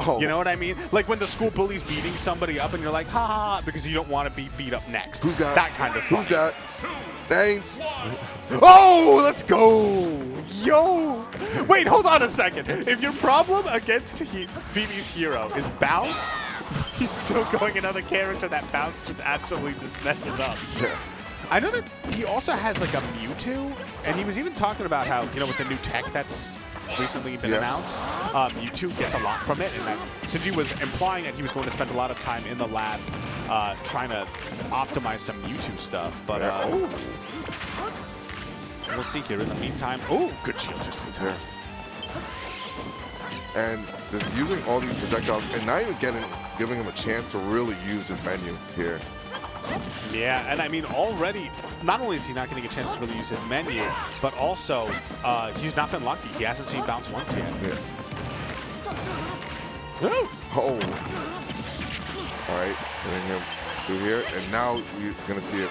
Oh. You know what I mean? Like when the school bully's beating somebody up and you're like, ha ha, ha," because you don't want to be beat up next. Who's that? That kind of thing? Who's funny. that? Thanks. Oh, let's go. Yo! Wait, hold on a second. If your problem against he- Vivi's hero is bounce, he's still going another character that bounce just absolutely just messes up. Yeah. I know that he also has like a Mewtwo, and he was even talking about how, you know, with the new tech that's recently been Yeah. announced, Mewtwo gets a lot from it, and that Sinji was implying that he was going to spend a lot of time in the lab uh, trying to optimize some Mewtwo stuff. But Yeah. uh, we'll see here in the meantime. Oh, good shield just in time. And just using all these projectiles and not even getting giving him a chance to really use his menu here. Yeah, and I mean, already, not only is he not getting a chance to really use his menu, but also uh, he's not been lucky. He hasn't seen bounce once yet. Yeah. Ooh. Oh. All right, getting him through here, and now we're gonna see it.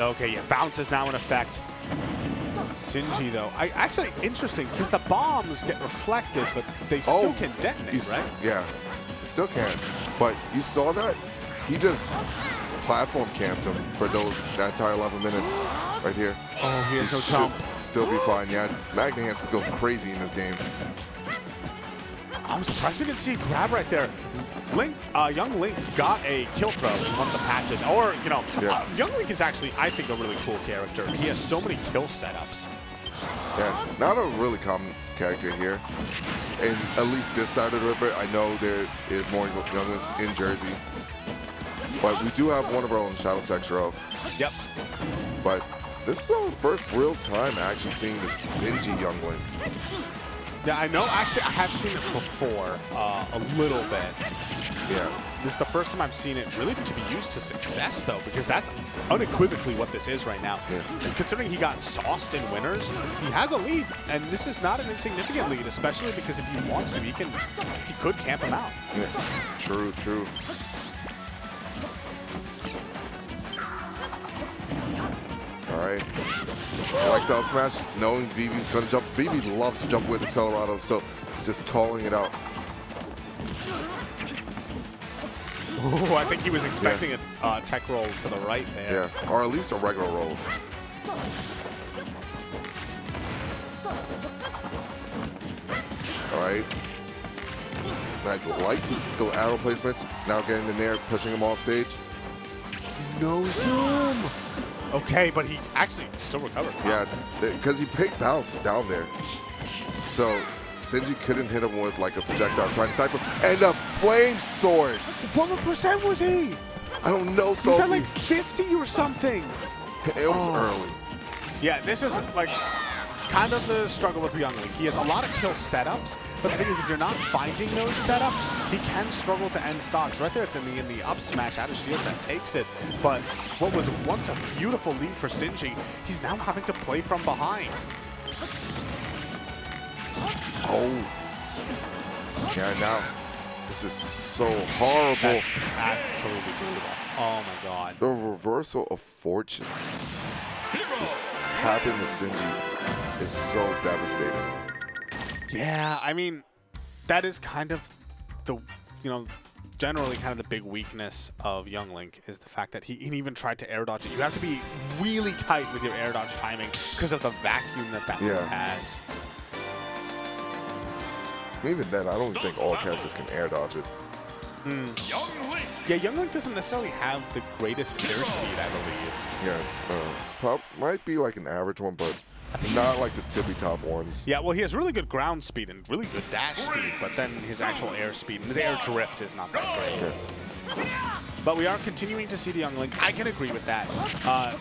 Okay, yeah, bounce is now in effect. Sinji, though, I actually interesting because the bombs get reflected, but they still Oh, can detonate, right? Yeah, still can. But you saw that? He just platform camped him for those that entire 11 minutes right here. Oh, he He has no should still be fine. Yeah, Magna Hands go crazy in this game. I'm surprised we didn't see grab right there. Link, uh, young Link got a kill throw in one of the patches, or you know, Yeah. uh, young Link is actually, I think, a really cool character. He has so many kill setups. Yeah, not a really common character here. And at least this side of the river, I know there is more younglings in Jersey. But we do have one of our own Shadow Sexro. Yep. But this is our first real time actually seeing the Sinji youngling. Yeah, I know. Actually, I have seen it before, uh, a little bit. Yeah. This is the first time I've seen it really to be used to success, though, because that's unequivocally what this is right now. Yeah. Considering he got sauced in winners, he has a lead, and this is not an insignificant lead, especially because if he wants to, he can, he could camp him out. Yeah. True, true. Right. I like the up smash, knowing Vivi's gonna jump. Vivi loves to jump with Acceleratle, so just calling it out. Ooh, I think he was expecting a uh, tech roll to the right there. Yeah, or at least a regular roll. All right. Like like this, the arrow placements. Now getting in there, pushing him off stage. No zoom. Okay, but he actually still recovered. Yeah, because he picked bounce down there. So Sinji couldn't hit him with like a projectile trying to snipe him. And a flame sword. What percent was he? I don't know, He was at like 50 or something. it was Oh. early. Yeah, this is like kind of the struggle with Young Link. He has a lot of kill setups, but the thing is, if you're not finding those setups, he can struggle to end stocks. Right there, it's in the in the up smash out of shield that takes it. But what was once a beautiful lead for Sinji, he's now having to play from behind. Oh. Yeah, now this is so horrible. That's absolutely brutal. Oh my god. The reversal of fortune. This happened to Sinji. It's so devastating. Yeah, I mean, that is kind of the, you know, generally kind of the big weakness of Young Link is the fact that he, he even tried to air dodge it. You have to be really tight with your air dodge timing because of the vacuum that that Yeah. has. Even then, I don't think all characters can air dodge it. Young Link. Yeah, Young Link doesn't necessarily have the greatest air speed, I believe. Yeah, uh, might be like an average one, but not like the tippy top ones. Yeah, well, he has really good ground speed and really good dash speed, but then his actual air speed and his air drift is not that great. Yeah. But we are continuing to see the Young Link. I can agree with that. Uh,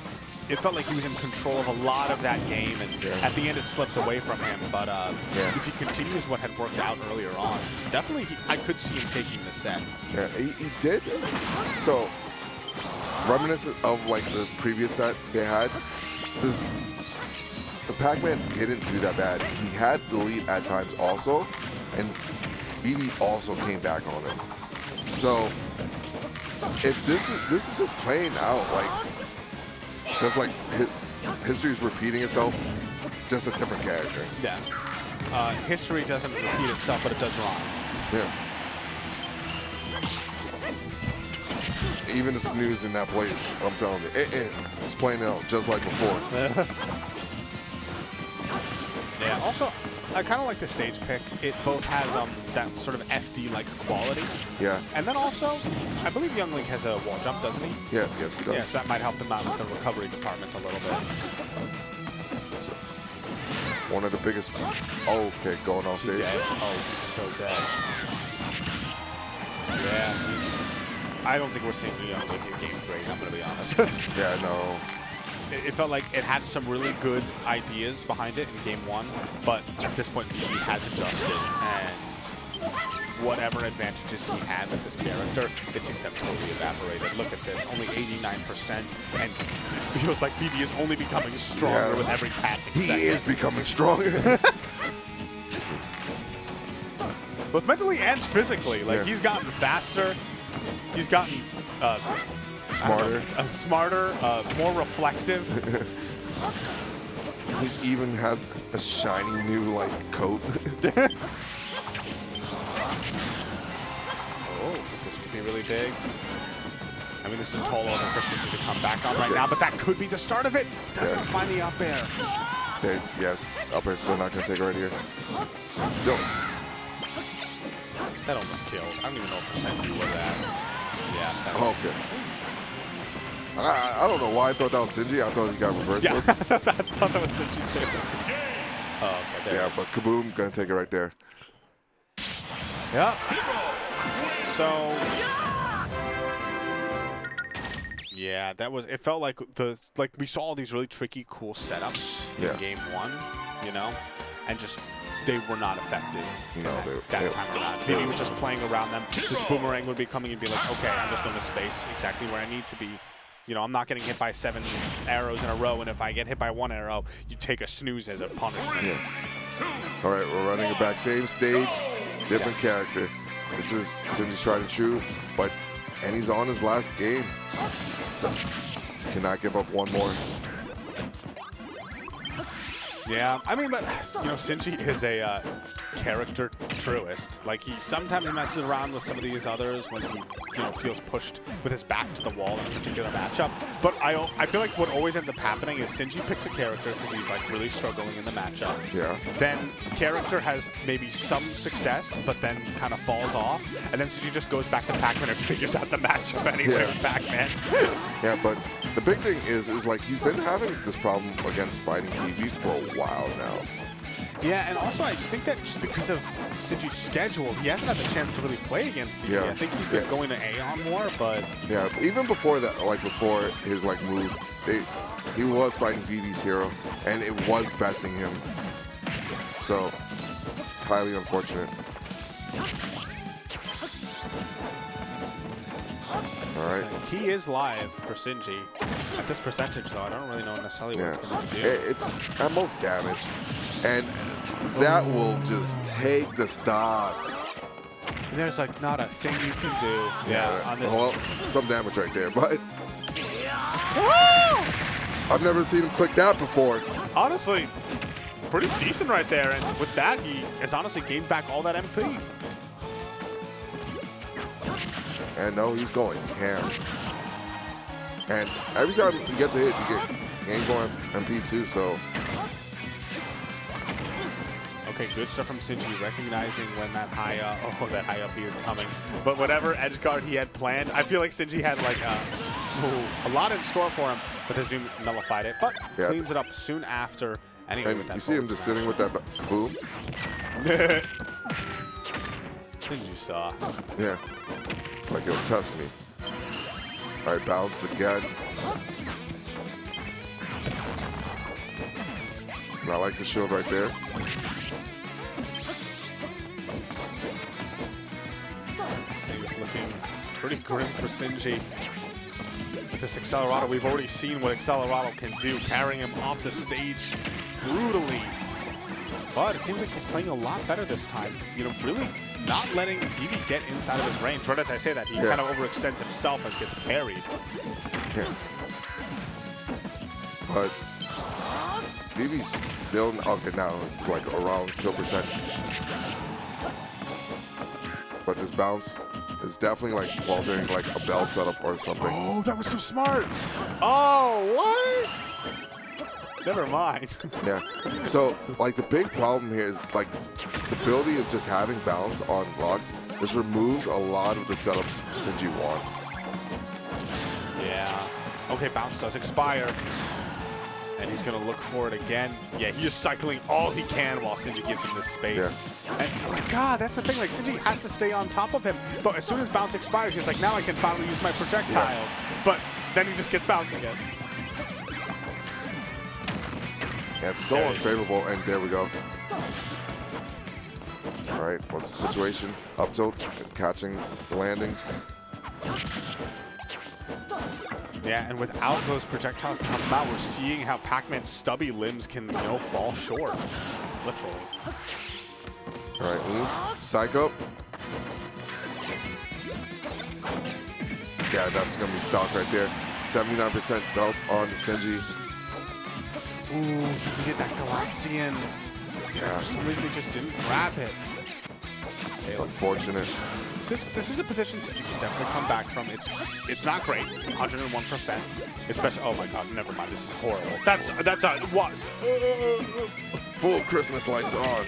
it felt like he was in control of a lot of that game, and Yeah. at the end it slipped away from him. But uh, Yeah. if he continues what had worked out earlier on, definitely he, I could see him taking the set. Yeah, he, he did. So, reminiscent of like the previous set they had, this Pac-Man didn't do that bad. He had the lead at times also, and Vivi also came back on him. So, if this is this is just playing out like just like his history is repeating itself, just a different character. Yeah. uh, history doesn't repeat itself, but it does rhyme. Yeah. Even the snooze in that place, I'm telling you, it, it, it's playing out just like before. Also, I kind of like the stage pick. It both has um, that sort of FD-like quality. Yeah. And then also, I believe Young Link has a wall jump, doesn't he? Yeah, yes, he does. Yeah, so that might help him out with the recovery department a little bit. So, one of the biggest. Oh, okay, going off stage. dead. Oh, he's so dead. Yeah, I don't think we're seeing Young Link in game three, I'm going to be honest. Yeah, no. It, felt like it had some really good ideas behind it in game one, but at this point, he has adjusted, and whatever advantages he had with this character, it seems to have totally evaporated. Look at this, only 89%, and it feels like Vivi is only becoming stronger Yeah. with every passing He second. is becoming stronger. both mentally and physically. Like Yeah. he's gotten faster, he's gotten uh, Smarter. uh, smarter, uh, more reflective. He's even has a shiny new like coat. Oh, this could be really big. I mean, this is a tall order for Shinji to come back on right now, but that could be the start of it. Doesn't Yeah. find the up air. It's, yes, up air still not gonna take it right here. Still, That almost killed. I don't even know what percent you were at. Yeah. That's, oh, okay. I, I- I don't know why I thought that was Sinji. I thought he got reversed. Yeah, I thought that was Shinji too. Oh, okay, Yeah, but Kaboom gonna take it right there. Yep. So. Yeah, that was. It felt like the like we saw all these really tricky, cool setups Yeah. in game one, you know, and just they were not effective No, that, they- that they- time around. Maybe was just playing around them. This boomerang would be coming and be like, okay, I'm just going to space exactly where I need to be. You know, I'm not getting hit by seven arrows in a row, and if I get hit by one arrow, you take a snooze as a punishment. Yeah. All right, we're running it back. Same stage, different character. This is Sinji's tried and true, but and he's on his last game. So cannot give up one more. Yeah, I mean, but you know, Sinji is a uh, character truist. Like he sometimes messes around with some of these others when he, you know, feels pushed with his back to the wall in a particular matchup. But I, I feel like what always ends up happening is Sinji picks a character because he's like really struggling in the matchup. Yeah. Then character has maybe some success, but then kind of falls off, and then Sinji just goes back to Pac-Man and figures out the matchup anyway Yeah. with Pac-Man. Yeah, but the big thing is, is like he's been having this problem against fighting Vivi for a while now. Yeah, and also I think that just because of Sinji's schedule, he hasn't had the chance to really play against Vivi. Yeah. I think he's been Yeah. going to Aeon more, but Yeah, even before that, like before his like move, they, he was fighting Vivi's hero, and it was besting him. So it's highly unfortunate. All right. he is live for Sinji. At this percentage, though, I don't really know necessarily what Yeah, it's going to do. It's at most damage, and that will just take the stock. And There's like not a thing you can do. Yeah, on this. well, some damage right there, but I've never seen him click that before. honestly, pretty decent right there. And with that, he has honestly gained back all that MP. And no, he's going ham. And every time he gets a hit, he get gains more MP too. So Okay, good stuff from Sinji, recognizing when that high, uh, oh, that high up he is coming. But whatever edge guard he had planned, I feel like Sinji had like uh, ooh, a lot in store for him, but the Zoom nullified it. But Yeah. cleans it up soon after. Anyway, and with that you see him just smash. sitting with that boom. Sinji saw. Yeah, it's like he'll test me. All right, bounce again. And I like the shield right there. Things looking pretty grim for Sinji. With this Acceleratle, we've already seen what Acceleratle can do, carrying him off the stage brutally. But it seems like he's playing a lot better this time. You know, really not letting Vivi get inside of his range. Right as I say that, he Yeah. kind of overextends himself and gets parried. Yeah. But Vivi's still okay now. It's like around kill percent. But this bounce is definitely like faltering like a bell setup or something. Oh, that was too smart. Oh, what? Never mind. Yeah. So like the big problem here is like the ability of just having bounce on lock just removes a lot of the setups Sinji wants. Yeah. Okay, bounce does expire. And he's going to look for it again. Yeah, he's just cycling all he can while Sinji gives him this space. Yeah. And, oh my God, that's the thing. Like, Sinji has to stay on top of him. But as soon as bounce expires, he's like, now I can finally use my projectiles. Yeah. But then he just gets bounced again. It's so unfavorable, and there we go. All right, what's the situation? Up tilt, catching the landings. Yeah, and without those projectiles to help him out, we're seeing how Pac-Man's stubby limbs can, you know, fall short. Literally. All right, move. Psych up. Yeah, that's gonna be stock right there. 79% dealt on the Sinji. Ooh, he can get that Galaxian. Yeah, For some reason, he just didn't grab it. It's unfortunate. This, this is a position that you can definitely come back from. It's it's not great, 101%. Especially, oh my god, never mind. This is horrible. That's that's a what? Full Christmas lights on.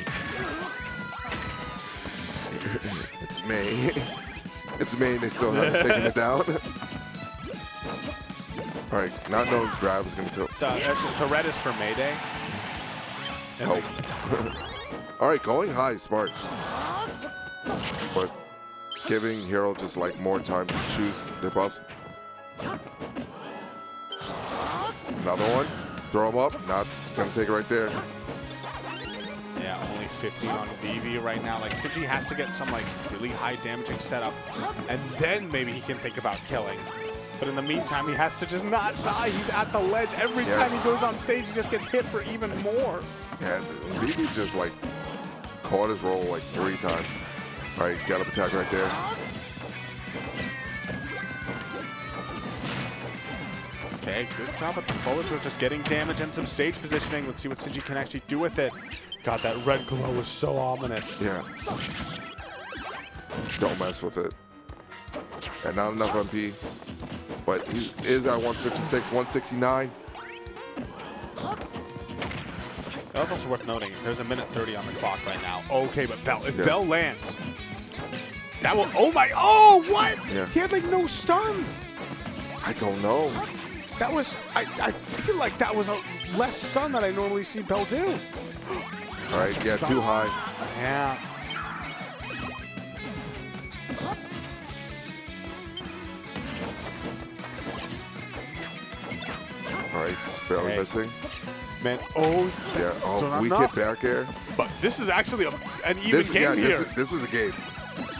it's May. it's May and they still haven't taken it down. All right, not knowing grab is gonna tilt. So that's Tourette is for Mayday. Help. All right, going high, smart. But giving Hero just like more time to choose their buffs. Another one. Throw him up. Not gonna take it right there. Yeah, only 50 on Vivi right now. Like, Sinji has to get some, like, really high damaging setup, and then maybe he can think about killing. But in the meantime, he has to just not die. He's at the ledge. Every Yeah. time he goes on stage, he just gets hit for even more. And Vivi just like caught his roll like three times. All right, get up attack right there. Okay, good job at the forward throw, just getting damage and some stage positioning. Let's see what Sinji can actually do with it. God, that red glow is so ominous. Yeah. Don't mess with it. And not enough MP. But he is at 156, 169. That's also worth noting. There's a minute 30 on the clock right now. Okay, but Bell, if Yeah. Bell lands, that will. Oh my! Oh, what? Yeah. He had like no stun. I don't know. That was. I, I feel like that was a less stun than I normally see Bell do. All right, yeah, stun. too high. Yeah. Right, just barely Okay. missing. Man, oh, Yeah, oh, not weak hit back air. But this is actually a, an even This, game yeah, here. this is, this is a game.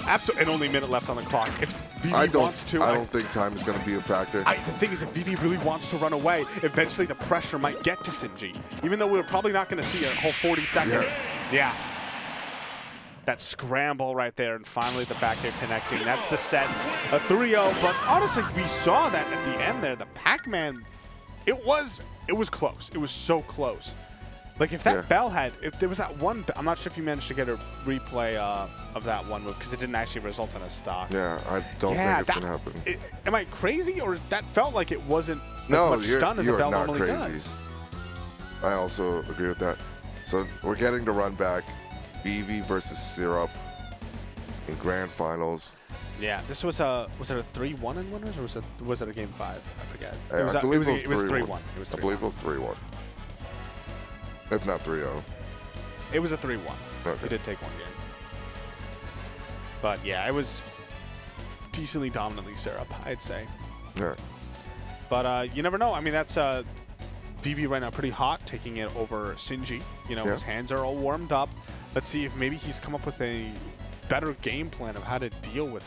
Absolutely, and only a minute left on the clock. If I don't. wants to, I don't think time is going to be a factor. I, the thing is, if Vivi really wants to run away, eventually the pressure might get to Sinji. Even though we're probably not going to see a whole 40 seconds. Yeah. That scramble right there, and finally the back air connecting. That's the set. A 3-0, but honestly, we saw that at the end there. The Pac-Man, it was, it was close. It was so close. Like if that Yeah. bell had, if there was that one, I'm not sure if you managed to get a replay uh, of that one move because it didn't actually result in a stock. yeah, I don't Yeah, think it's that- to happen. I- am I crazy, or that felt like it wasn't No, as much you're, stun as a bell not normally crazy. does? I also agree with that. So we're getting the run back. Vivi versus Syrup in grand finals. Yeah, this was a was it a three one in winners, or was it was it a game five? I forget. Uh, It was, I believe it was, a- it it was was three 3-1. one. It was I believe it was 3 1. If not oh. 3 0. It was a three one. Okay. He did take one game. But yeah, it was decently dominantly syrup, I'd say. Yeah. But uh, you never know. I mean, that's uh, Vivi right now pretty hot, taking it over Sinji. You know, Yeah. his hands are all warmed up. Let's see if maybe he's come up with a better game plan of how to deal with